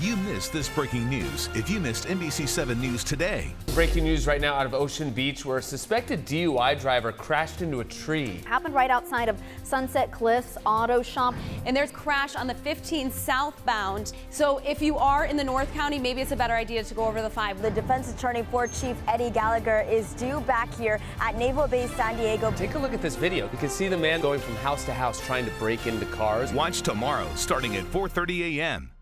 You missed this breaking news if you missed NBC7 News today. Breaking news right now out of Ocean Beach where a suspected DUI driver crashed into a tree. Happened right outside of Sunset Cliffs Auto Shop. And there's crash on the 15 southbound. So if you are in the North County, maybe it's a better idea to go over the 5. The defense attorney for Chief Eddie Gallagher is due back here at Naval Base San Diego. Take a look at this video. You can see the man going from house to house trying to break into cars. Watch tomorrow starting at 4:30 a.m.